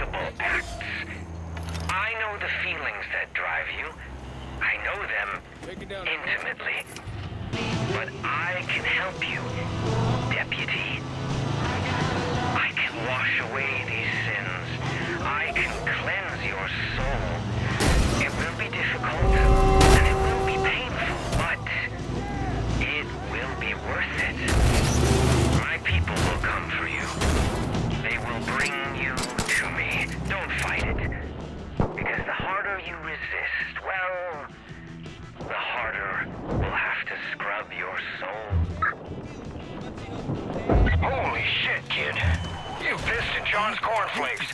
unspeakable acts. I know the feelings that drive you. I know them intimately. But I can help you, deputy. I can wash away these sins. I can cleanse your soul. John's cornflakes.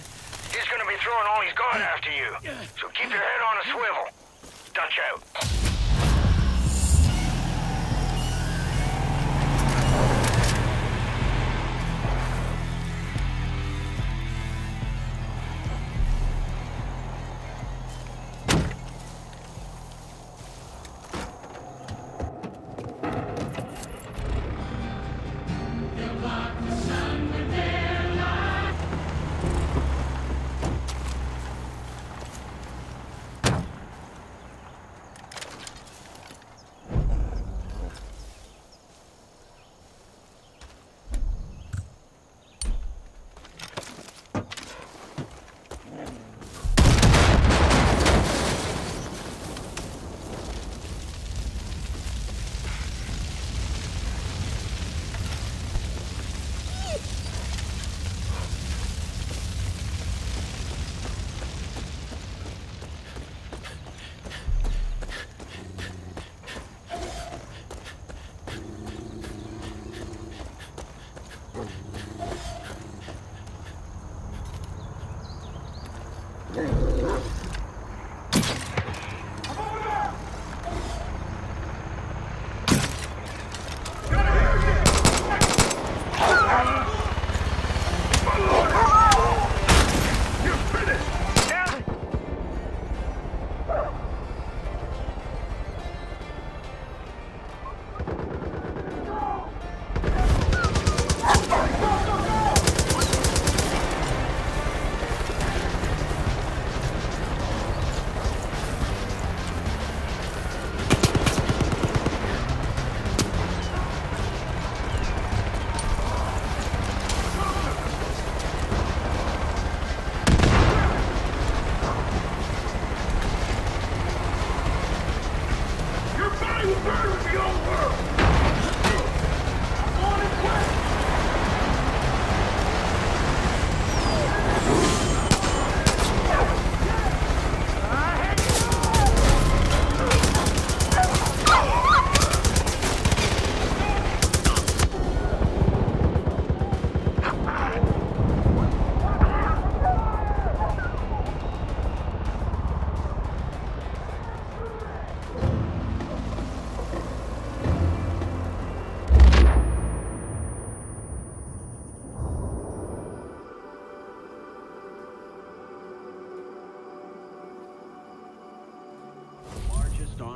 He's gonna be throwing all he's got after you. So keep your head on a swivel. Dutch out.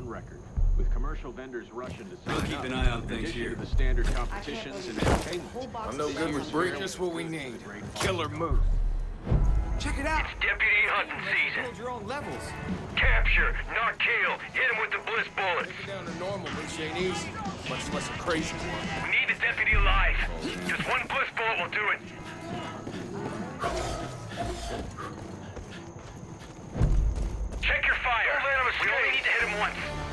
Record. With commercial vendors rushing to sign keep up, an eye on things here. the standard competitions and entertainment. I'm no good with break. Just what we need. Killer move. Check it out. It's deputy hunting season. Build your own levels. Capture, not kill. Hit him with the bliss bullets. Get down to normal, which ain't easy. Much less a crazy one. We need the deputy alive. Just one bliss bullet will do it. Check your fire. We only need to hit him once.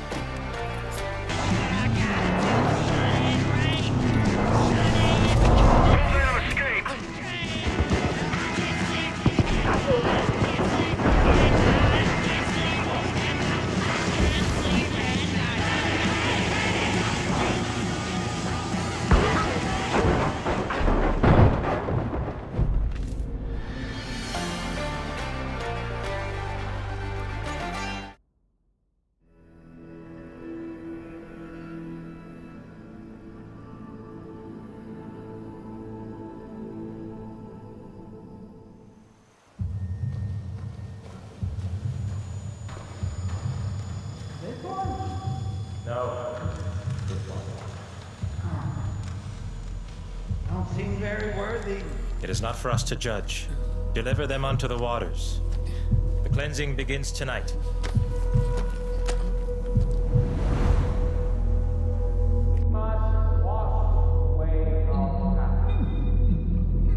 Is not for us to judge. Deliver them unto the waters. The cleansing begins tonight. We must wash away our time.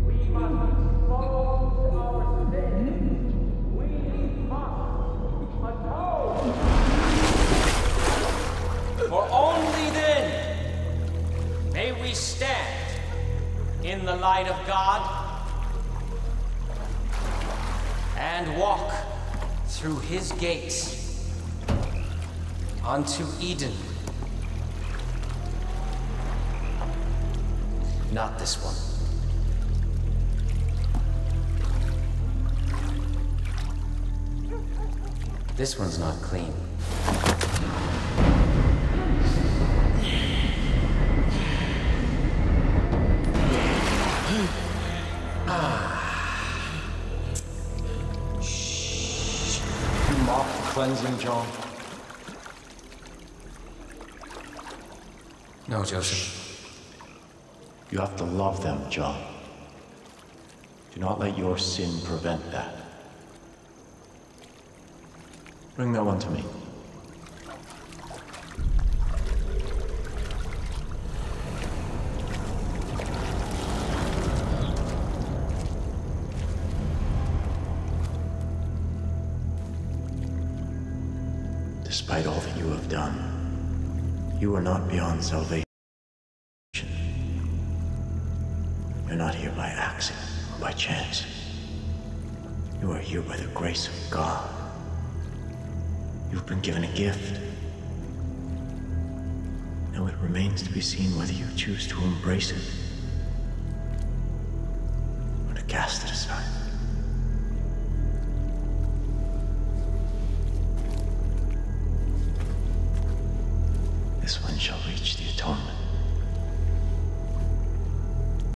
We must follow our men. We must. We. For only then may we stand in the light of God and walk through his gates unto Eden. Not this one. This one's not clean. Cleansing, John? No, Joseph. You have to love them, John. Do not let your sin prevent that. Bring that one to me. Despite all that you have done, you are not beyond salvation. You're not here by accident or by chance. You are here by the grace of God. You've been given a gift. Now it remains to be seen whether you choose to embrace it